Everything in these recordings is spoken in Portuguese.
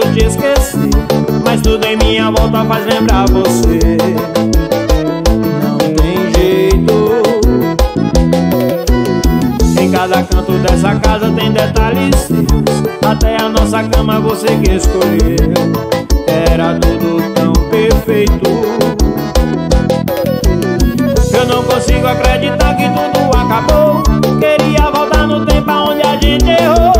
te esqueci Mas tudo em minha volta faz lembrar você. Não tem jeito. Em cada canto dessa casa tem detalhes Até a nossa cama você que escolheu. Era tudo tão perfeito. Eu não consigo acreditar que tudo acabou. Queria voltar no tempo onde a gente errou.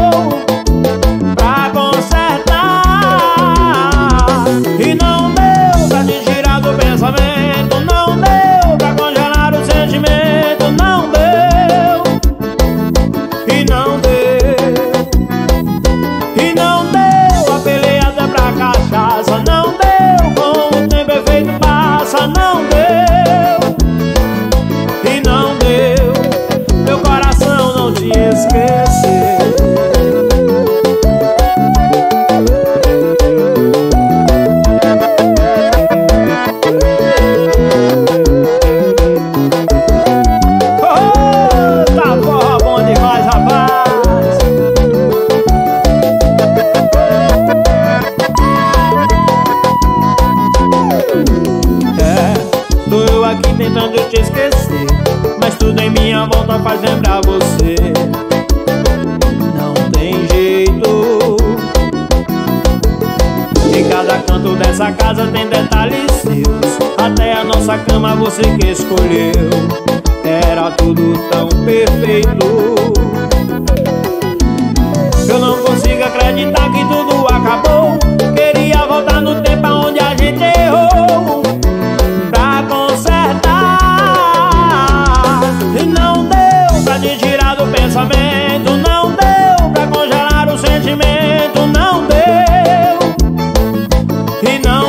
Tentando te esquecer Mas tudo em minha volta faz lembrar você. Não tem jeito. Em cada canto dessa casa tem detalhes seus. Até a nossa cama você que escolheu. Era tudo tão perfeito E não